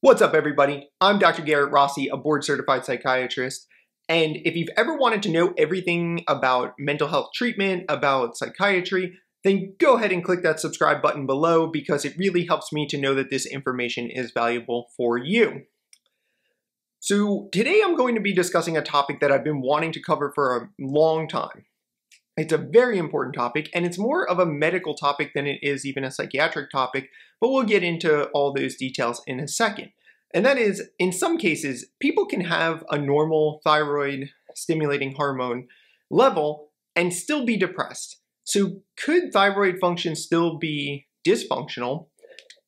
What's up, everybody? I'm Dr. Garrett Rossi, a board certified psychiatrist. And if you've ever wanted to know everything about mental health treatment, about psychiatry, then go ahead and click that subscribe button below because it really helps me to know that this information is valuable for you. So, today I'm going to be discussing a topic that I've been wanting to cover for a long time. It's a very important topic, and it's more of a medical topic than it is even a psychiatric topic, but we'll get into all those details in a second. And that is, in some cases, people can have a normal thyroid stimulating hormone level and still be depressed. So, could thyroid function still be dysfunctional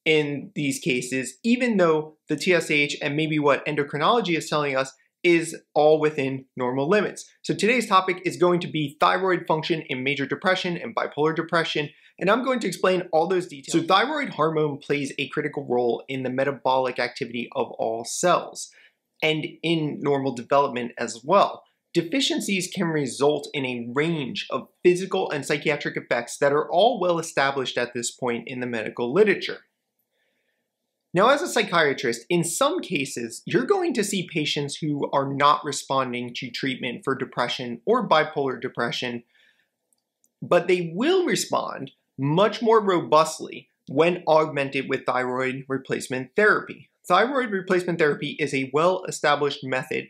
in these cases, even though the TSH and maybe what endocrinology is telling us is all within normal limits. So today's topic is going to be thyroid function in major depression and bipolar depression, and I'm going to explain all those details. So thyroid hormone plays a critical role in the metabolic activity of all cells and in normal development as well. Deficiencies can result in a range of physical and psychiatric effects that are all well established at this point in the medical literature. Now, as a psychiatrist, in some cases, you're going to see patients who are not responding to treatment for depression or bipolar depression, but they will respond much more robustly when augmented with thyroid replacement therapy. Thyroid replacement therapy is a well established method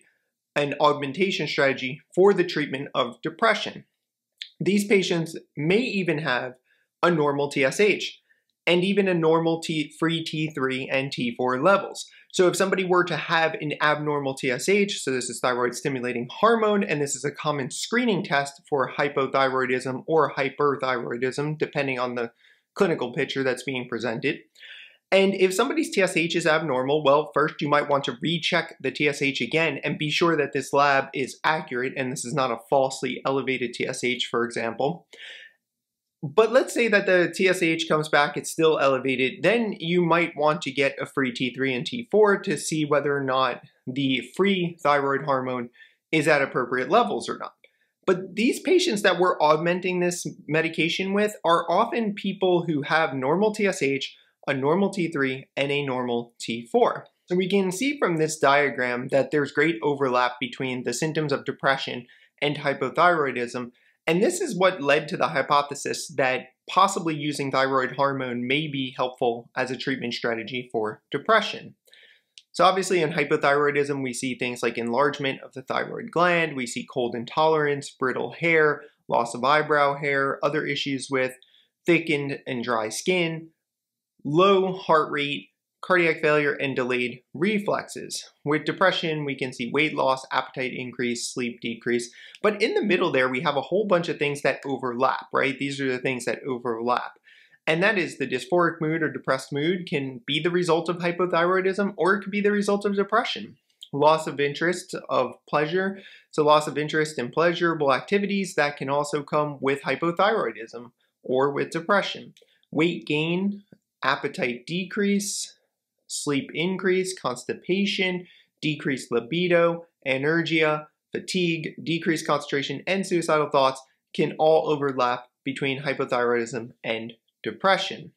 and augmentation strategy for the treatment of depression. These patients may even have a normal TSH and even a normal T, free T3 and T4 levels. So if somebody were to have an abnormal TSH, so this is thyroid stimulating hormone, and this is a common screening test for hypothyroidism or hyperthyroidism, depending on the clinical picture that's being presented. And if somebody's TSH is abnormal, well, first you might want to recheck the TSH again and be sure that this lab is accurate and this is not a falsely elevated TSH, for example. But let's say that the TSH comes back, it's still elevated, then you might want to get a free T3 and T4 to see whether or not the free thyroid hormone is at appropriate levels or not. But these patients that we're augmenting this medication with are often people who have normal TSH, a normal T3, and a normal T4. So we can see from this diagram that there's great overlap between the symptoms of depression and hypothyroidism, and this is what led to the hypothesis that possibly using thyroid hormone may be helpful as a treatment strategy for depression. So obviously in hypothyroidism, we see things like enlargement of the thyroid gland, we see cold intolerance, brittle hair, loss of eyebrow hair, other issues with thickened and dry skin, low heart rate, cardiac failure, and delayed reflexes. With depression, we can see weight loss, appetite increase, sleep decrease. But in the middle there, we have a whole bunch of things that overlap, right? These are the things that overlap. And that is the dysphoric mood or depressed mood can be the result of hypothyroidism or it could be the result of depression. Loss of interest of pleasure, so loss of interest in pleasurable activities that can also come with hypothyroidism or with depression. Weight gain, appetite decrease, sleep increase, constipation, decreased libido, anergia, fatigue, decreased concentration, and suicidal thoughts can all overlap between hypothyroidism and depression.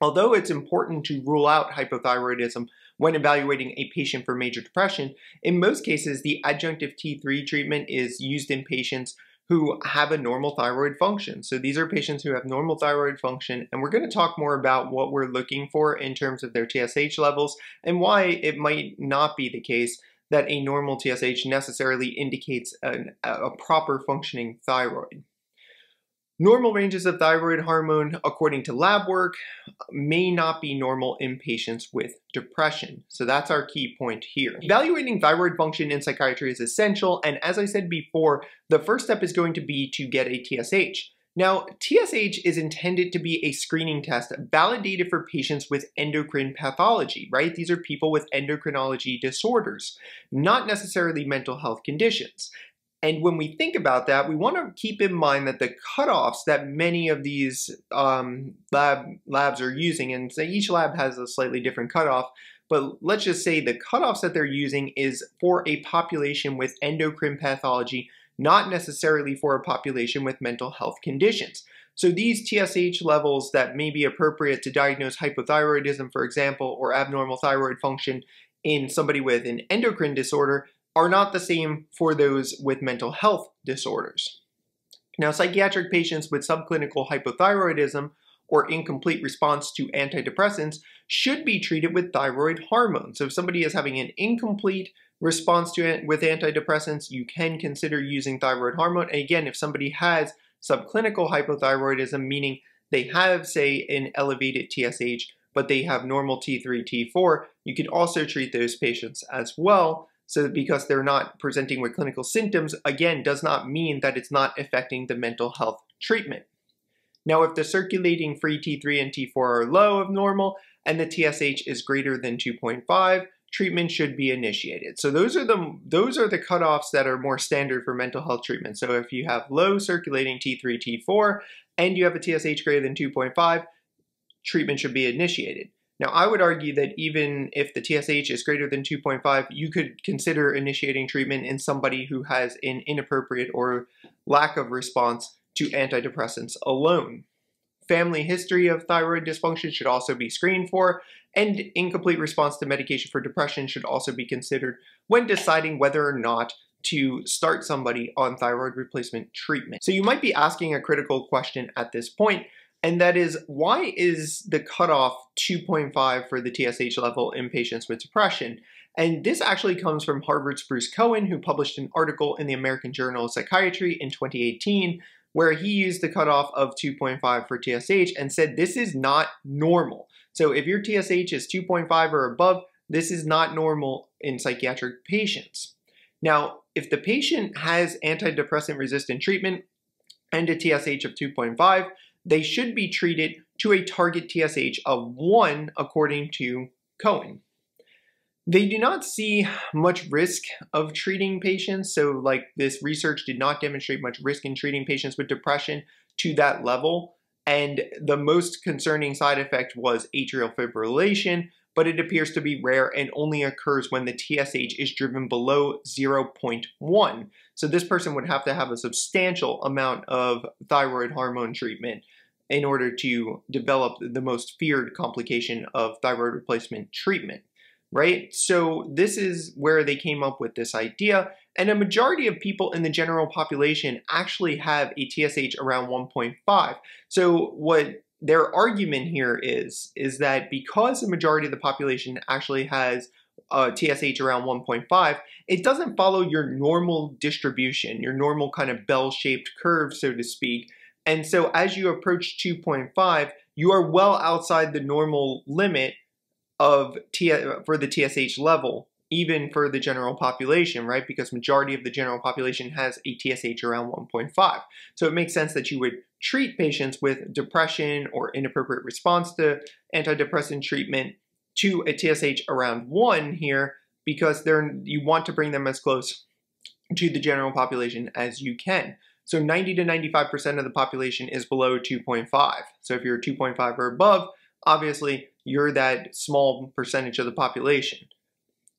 Although it's important to rule out hypothyroidism when evaluating a patient for major depression, in most cases the adjunctive T3 treatment is used in patients who have a normal thyroid function. So these are patients who have normal thyroid function, and we're going to talk more about what we're looking for in terms of their TSH levels and why it might not be the case that a normal TSH necessarily indicates an, a proper functioning thyroid. Normal ranges of thyroid hormone, according to lab work, may not be normal in patients with depression. So that's our key point here. Evaluating thyroid function in psychiatry is essential, and as I said before, the first step is going to be to get a TSH. Now, TSH is intended to be a screening test validated for patients with endocrine pathology, right? These are people with endocrinology disorders, not necessarily mental health conditions. And when we think about that, we want to keep in mind that the cutoffs that many of these um, lab labs are using, and say each lab has a slightly different cutoff, but let's just say the cutoffs that they're using is for a population with endocrine pathology, not necessarily for a population with mental health conditions. So these TSH levels that may be appropriate to diagnose hypothyroidism, for example, or abnormal thyroid function in somebody with an endocrine disorder are not the same for those with mental health disorders. Now, psychiatric patients with subclinical hypothyroidism or incomplete response to antidepressants should be treated with thyroid hormone. So if somebody is having an incomplete response to it with antidepressants, you can consider using thyroid hormone. And again, if somebody has subclinical hypothyroidism, meaning they have, say, an elevated TSH, but they have normal T3, T4, you could also treat those patients as well. So because they're not presenting with clinical symptoms, again, does not mean that it's not affecting the mental health treatment. Now, if the circulating free T3 and T4 are low of normal and the TSH is greater than 2.5, treatment should be initiated. So those are the those are the cutoffs that are more standard for mental health treatment. So if you have low circulating T3, T4, and you have a TSH greater than 2.5, treatment should be initiated. Now, I would argue that even if the TSH is greater than 2.5, you could consider initiating treatment in somebody who has an inappropriate or lack of response to antidepressants alone. Family history of thyroid dysfunction should also be screened for, and incomplete response to medication for depression should also be considered when deciding whether or not to start somebody on thyroid replacement treatment. So you might be asking a critical question at this point, and that is why is the cutoff 2.5 for the TSH level in patients with depression? And this actually comes from Harvard's Bruce Cohen, who published an article in the American Journal of Psychiatry in 2018 where he used the cutoff of 2.5 for TSH and said this is not normal. So if your TSH is 2.5 or above, this is not normal in psychiatric patients. Now, if the patient has antidepressant resistant treatment and a TSH of 2.5, they should be treated to a target TSH of 1 according to Cohen. They do not see much risk of treating patients. So like this research did not demonstrate much risk in treating patients with depression to that level. And the most concerning side effect was atrial fibrillation, but it appears to be rare and only occurs when the TSH is driven below 0.1. So this person would have to have a substantial amount of thyroid hormone treatment in order to develop the most feared complication of thyroid replacement treatment right? So this is where they came up with this idea. And a majority of people in the general population actually have a TSH around 1.5. So what their argument here is, is that because the majority of the population actually has uh, a TSH around 1.5, it doesn't follow your normal distribution, your normal kind of bell-shaped curve, so to speak. And so as you approach 2.5, you are well outside the normal limit of T for the TSH level, even for the general population, right? Because majority of the general population has a TSH around 1.5. So it makes sense that you would treat patients with depression or inappropriate response to antidepressant treatment to a TSH around 1 here because they're you want to bring them as close to the general population as you can. So 90 to 95% of the population is below 2.5. So if you're 2.5 or above, obviously you're that small percentage of the population.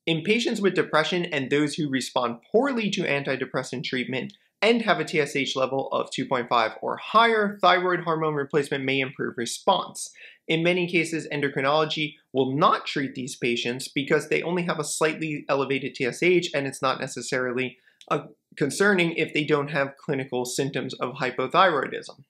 In patients with depression and those who respond poorly to antidepressant treatment and have a TSH level of 2.5 or higher, thyroid hormone replacement may improve response. In many cases, endocrinology will not treat these patients because they only have a slightly elevated TSH and it's not necessarily uh, concerning if they don't have clinical symptoms of hypothyroidism.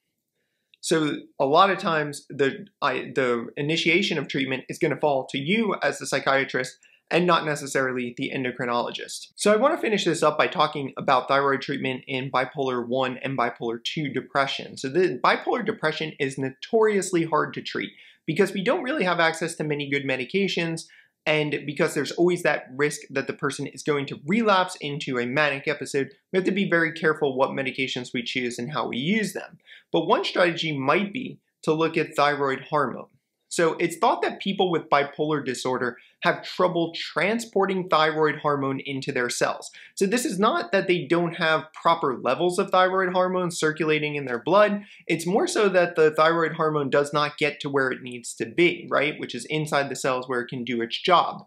So a lot of times the I, the initiation of treatment is going to fall to you as the psychiatrist and not necessarily the endocrinologist. So I want to finish this up by talking about thyroid treatment in bipolar 1 and bipolar 2 depression. So the bipolar depression is notoriously hard to treat because we don't really have access to many good medications and because there's always that risk that the person is going to relapse into a manic episode, we have to be very careful what medications we choose and how we use them. But one strategy might be to look at thyroid hormone. So it's thought that people with bipolar disorder have trouble transporting thyroid hormone into their cells. So this is not that they don't have proper levels of thyroid hormone circulating in their blood. It's more so that the thyroid hormone does not get to where it needs to be, right? Which is inside the cells where it can do its job.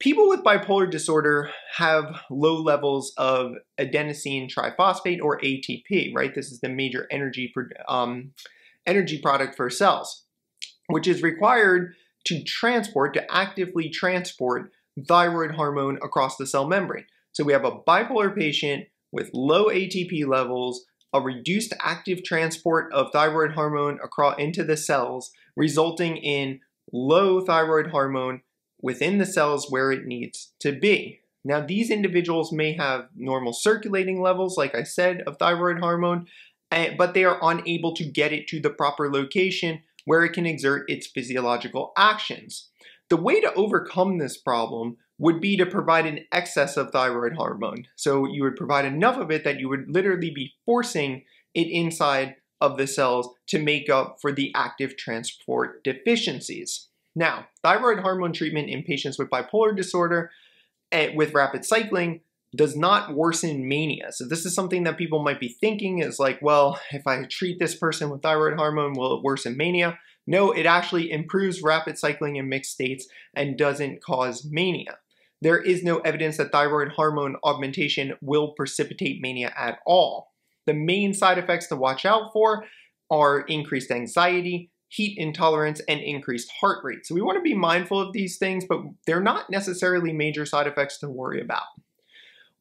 People with bipolar disorder have low levels of adenosine triphosphate or ATP, right? This is the major energy um, energy product for cells, which is required to transport, to actively transport thyroid hormone across the cell membrane. So we have a bipolar patient with low ATP levels, a reduced active transport of thyroid hormone across into the cells, resulting in low thyroid hormone within the cells where it needs to be. Now, these individuals may have normal circulating levels, like I said, of thyroid hormone, eh, but they are unable to get it to the proper location where it can exert its physiological actions. The way to overcome this problem would be to provide an excess of thyroid hormone. So you would provide enough of it that you would literally be forcing it inside of the cells to make up for the active transport deficiencies. Now, thyroid hormone treatment in patients with bipolar disorder eh, with rapid cycling does not worsen mania. So this is something that people might be thinking is like, well, if I treat this person with thyroid hormone, will it worsen mania? No, it actually improves rapid cycling in mixed states and doesn't cause mania. There is no evidence that thyroid hormone augmentation will precipitate mania at all. The main side effects to watch out for are increased anxiety, heat intolerance, and increased heart rate. So we want to be mindful of these things, but they're not necessarily major side effects to worry about.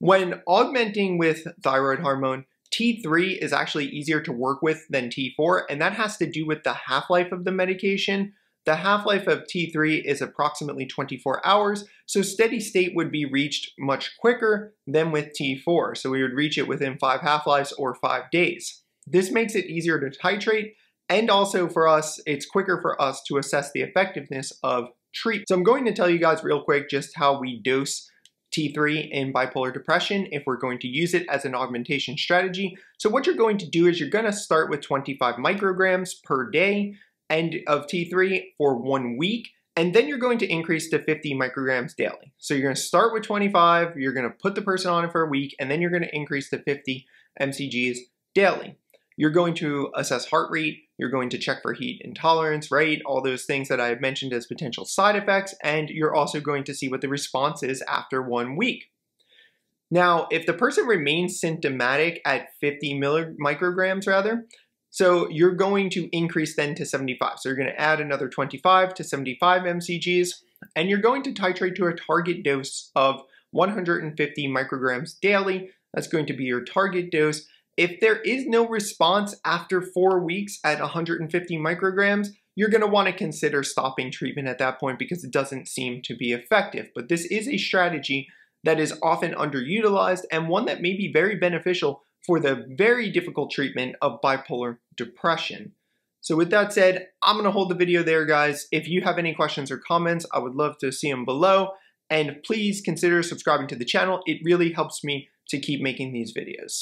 When augmenting with thyroid hormone, T3 is actually easier to work with than T4, and that has to do with the half-life of the medication. The half-life of T3 is approximately 24 hours, so steady state would be reached much quicker than with T4. So we would reach it within five half-lives or five days. This makes it easier to titrate, and also for us, it's quicker for us to assess the effectiveness of treat. So I'm going to tell you guys real quick just how we dose T3 in bipolar depression if we're going to use it as an augmentation strategy. So what you're going to do is you're going to start with 25 micrograms per day and of T3 for one week, and then you're going to increase to 50 micrograms daily. So you're going to start with 25, you're going to put the person on it for a week, and then you're going to increase to 50 mcgs daily. You're going to assess heart rate, you're going to check for heat intolerance, right? All those things that I have mentioned as potential side effects, and you're also going to see what the response is after one week. Now, if the person remains symptomatic at 50 micrograms rather, so you're going to increase then to 75. So you're going to add another 25 to 75 mcgs, and you're going to titrate to a target dose of 150 micrograms daily. That's going to be your target dose. If there is no response after four weeks at 150 micrograms, you're going to want to consider stopping treatment at that point because it doesn't seem to be effective. But this is a strategy that is often underutilized and one that may be very beneficial for the very difficult treatment of bipolar depression. So with that said, I'm going to hold the video there, guys. If you have any questions or comments, I would love to see them below. And please consider subscribing to the channel. It really helps me to keep making these videos.